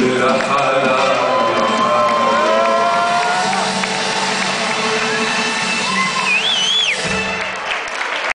رحل